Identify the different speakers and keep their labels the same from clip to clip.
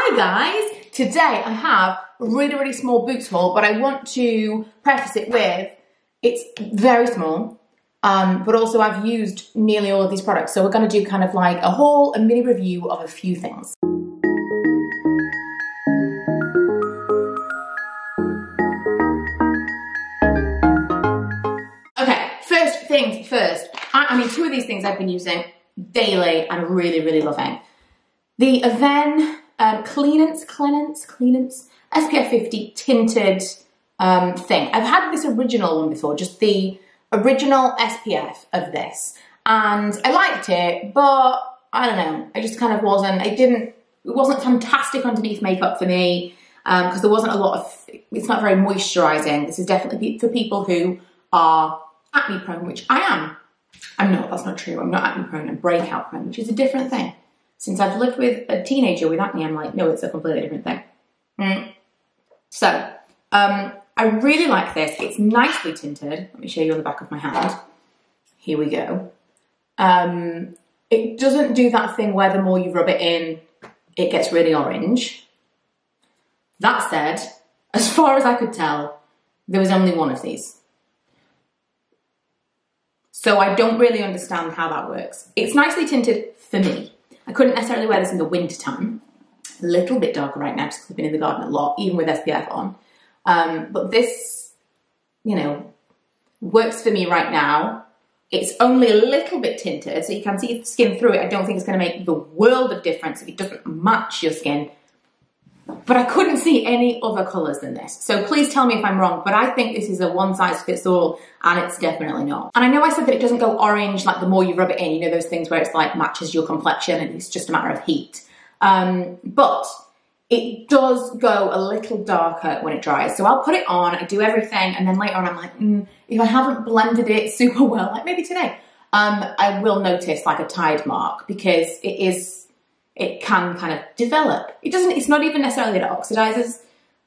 Speaker 1: Hi guys! Today I have a really, really small boots haul, but I want to preface it with it's very small, um, but also I've used nearly all of these products. So we're gonna do kind of like a haul, a mini review of a few things. Okay, first things first. I, I mean, two of these things I've been using daily and really, really loving. The Avène um, Cleanance, Cleanance, Cleanance, SPF 50 tinted um, thing. I've had this original one before, just the original SPF of this. And I liked it, but I don't know, I just kind of wasn't, I didn't, it wasn't fantastic underneath makeup for me because um, there wasn't a lot of, it's not very moisturizing. This is definitely for people who are acne prone, which I am. I'm not, that's not true. I'm not acne prone, I'm breakout prone, which is a different thing. Since I've lived with a teenager with acne, I'm like, no, it's a completely different thing. Mm. So, um, I really like this. It's nicely tinted. Let me show you on the back of my hand. Here we go. Um, it doesn't do that thing where the more you rub it in, it gets really orange. That said, as far as I could tell, there was only one of these. So I don't really understand how that works. It's nicely tinted for me. I couldn't necessarily wear this in the winter time. A little bit darker right now just because I've been in the garden a lot, even with SPF on. Um, but this, you know, works for me right now. It's only a little bit tinted, so you can see the skin through it. I don't think it's going to make the world of difference if it doesn't match your skin. But I couldn't see any other colours than this. So please tell me if I'm wrong, but I think this is a one size fits all and it's definitely not. And I know I said that it doesn't go orange like the more you rub it in, you know those things where it's like matches your complexion and it's just a matter of heat. Um, but it does go a little darker when it dries. So I'll put it on, I do everything, and then later on I'm like, mm, if I haven't blended it super well, like maybe today, um, I will notice like a tide mark because it is, it can kind of develop. It doesn't, it's not even necessarily that it oxidizes,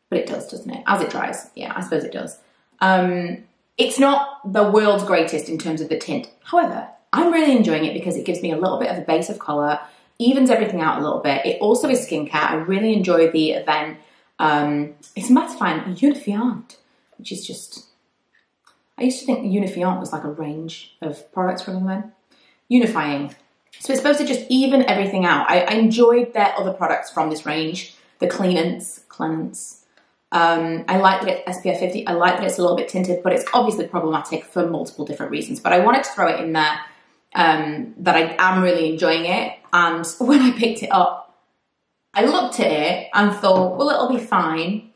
Speaker 1: but it does, doesn't it? As it dries. Yeah, I suppose it does. Um, it's not the world's greatest in terms of the tint. However, I'm really enjoying it because it gives me a little bit of a base of color evens everything out a little bit. It also is skincare. I really enjoy the Avène. Um, it's mattifying Unifiant, which is just. I used to think Unifiant was like a range of products from Avène. Unifying. So it's supposed to just even everything out. I, I enjoyed their other products from this range. The Cleanance, Cleanance. Um, I like that it's SPF 50. I like that it's a little bit tinted, but it's obviously problematic for multiple different reasons. But I wanted to throw it in there um, that I am really enjoying it. And when I picked it up, I looked at it and thought, well, it'll be fine.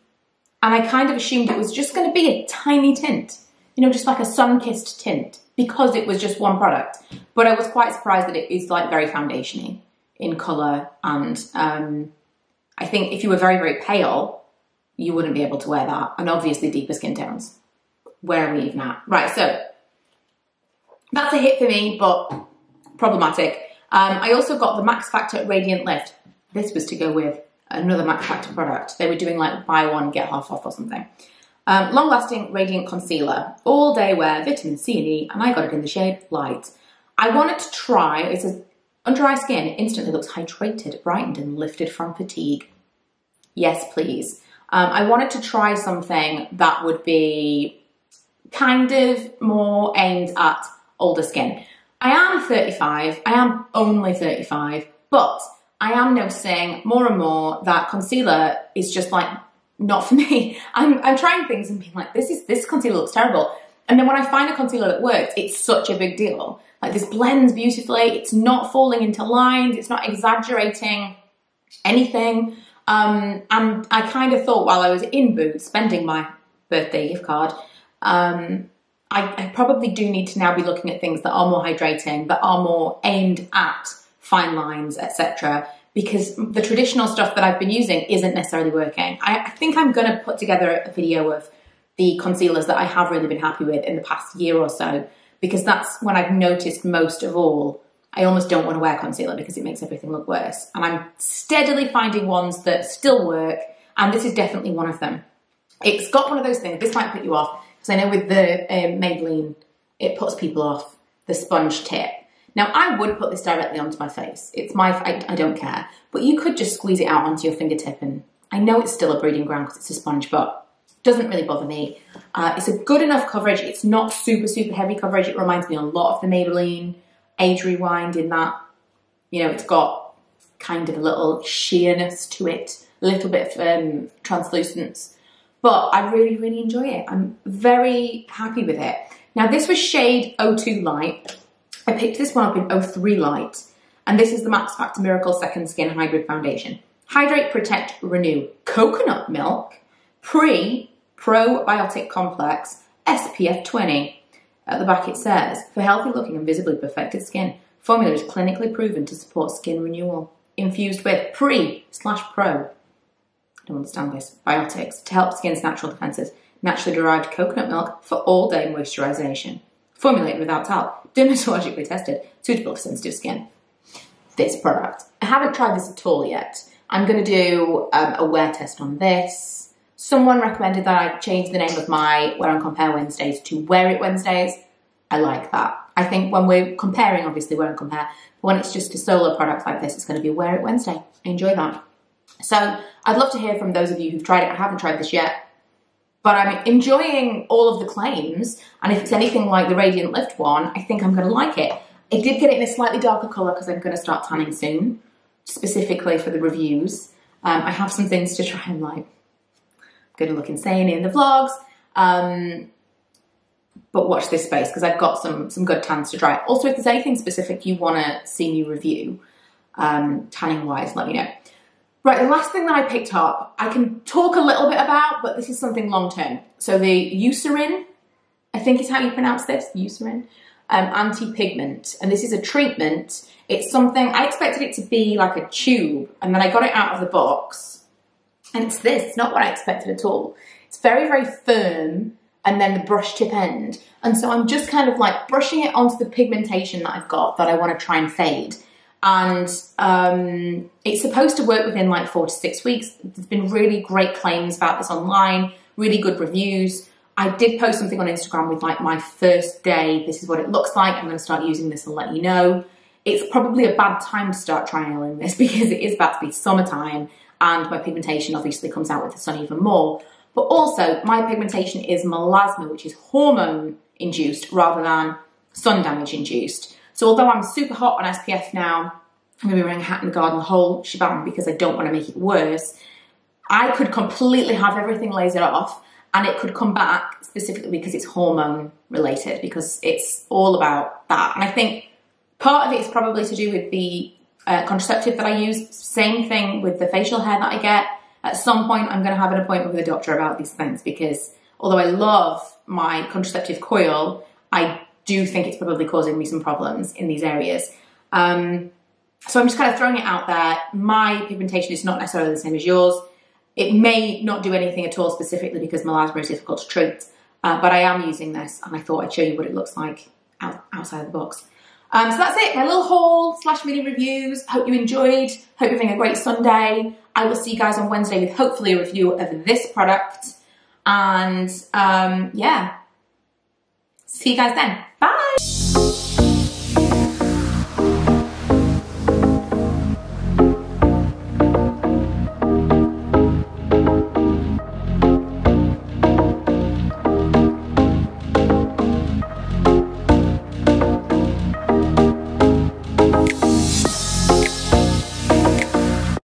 Speaker 1: And I kind of assumed it was just going to be a tiny tint, you know, just like a sun-kissed tint because it was just one product. But I was quite surprised that it is like very foundationy in colour. And um, I think if you were very, very pale, you wouldn't be able to wear that. And obviously deeper skin tones. Where are we even at? Right, so that's a hit for me, but problematic. Um, I also got the Max Factor Radiant Lift. This was to go with another Max Factor product. They were doing like buy one, get half off or something. Um, long lasting radiant concealer, all day wear, vitamin C and E, and I got it in the shade light. I wanted to try, it says, on dry skin, instantly looks hydrated, brightened, and lifted from fatigue. Yes, please. Um, I wanted to try something that would be kind of more aimed at older skin. I am 35, I am only 35, but I am noticing more and more that concealer is just like not for me. I'm, I'm trying things and being like, this is this concealer looks terrible. And then when I find a concealer that works, it's such a big deal. Like this blends beautifully, it's not falling into lines, it's not exaggerating anything. Um, and I kind of thought while I was in Boots spending my birthday gift card, um, I, I probably do need to now be looking at things that are more hydrating, that are more aimed at fine lines, etc. Because the traditional stuff that I've been using isn't necessarily working. I, I think I'm going to put together a video of the concealers that I have really been happy with in the past year or so, because that's when I've noticed most of all. I almost don't want to wear concealer because it makes everything look worse. And I'm steadily finding ones that still work, and this is definitely one of them. It's got one of those things, this might put you off, because I know with the um, Maybelline, it puts people off the sponge tip. Now, I would put this directly onto my face. It's my, I, I don't care. But you could just squeeze it out onto your fingertip and I know it's still a breeding ground because it's a sponge, but doesn't really bother me. Uh, it's a good enough coverage. It's not super, super heavy coverage. It reminds me a lot of the Maybelline Age Rewind in that, you know, it's got kind of a little sheerness to it, a little bit of um, translucence. But I really, really enjoy it. I'm very happy with it. Now, this was shade 02 Light. I picked this one up in 03 Light. And this is the Max Factor Miracle Second Skin Hybrid Foundation. Hydrate, Protect, Renew. Coconut milk. Pre Probiotic Complex. SPF 20. At the back it says, for healthy looking and visibly perfected skin, formula is clinically proven to support skin renewal. Infused with pre slash pro, I don't understand this, biotics to help skin's natural defenses. Naturally derived coconut milk for all day moisturization. Formulated without talc, dermatologically tested, suitable for sensitive skin. This product. I haven't tried this at all yet. I'm going to do um, a wear test on this Someone recommended that I change the name of my Wear and Compare Wednesdays to Wear It Wednesdays. I like that. I think when we're comparing, obviously, Wear and Compare, but when it's just a solo product like this, it's going to be Wear It Wednesday. Enjoy that. So I'd love to hear from those of you who've tried it. I haven't tried this yet, but I'm enjoying all of the claims. And if it's anything like the Radiant Lift one, I think I'm going to like it. I did get it in a slightly darker colour because I'm going to start tanning soon, specifically for the reviews. Um, I have some things to try and like I'm going to look insane in the vlogs. Um, but watch this space because I've got some some good tans to try. Also, if there's anything specific you want to see me review, um, tanning wise, let me know. Right, the last thing that I picked up, I can talk a little bit about, but this is something long term. So the Eucerin, I think is how you pronounce this, Eucerin, um, anti-pigment. And this is a treatment. It's something, I expected it to be like a tube, and then I got it out of the box and it's this, it's not what I expected at all. It's very, very firm and then the brush tip end. And so I'm just kind of like brushing it onto the pigmentation that I've got that I want to try and fade. And um, it's supposed to work within like four to six weeks. There's been really great claims about this online, really good reviews. I did post something on Instagram with like my first day, this is what it looks like. I'm going to start using this and let you know. It's probably a bad time to start trialing this because it is about to be summertime and my pigmentation obviously comes out with the sun even more. But also, my pigmentation is melasma, which is hormone induced rather than sun damage induced. So although I'm super hot on SPF now, I'm gonna be wearing a hat in the garden, the whole shebang, because I don't wanna make it worse, I could completely have everything lasered off and it could come back specifically because it's hormone related, because it's all about that. And I think part of it is probably to do with the uh, contraceptive that I use. Same thing with the facial hair that I get. At some point, I'm going to have an appointment with a doctor about these things because although I love my contraceptive coil, I do think it's probably causing me some problems in these areas. Um, so I'm just kind of throwing it out there. My pigmentation is not necessarily the same as yours. It may not do anything at all specifically because melasma is difficult to treat, uh, but I am using this and I thought I'd show you what it looks like out, outside the box. Um, so that's it, my little haul slash mini reviews. Hope you enjoyed. Hope you're having a great Sunday. I will see you guys on Wednesday with hopefully a review of this product. And um, yeah, see you guys then. Bye.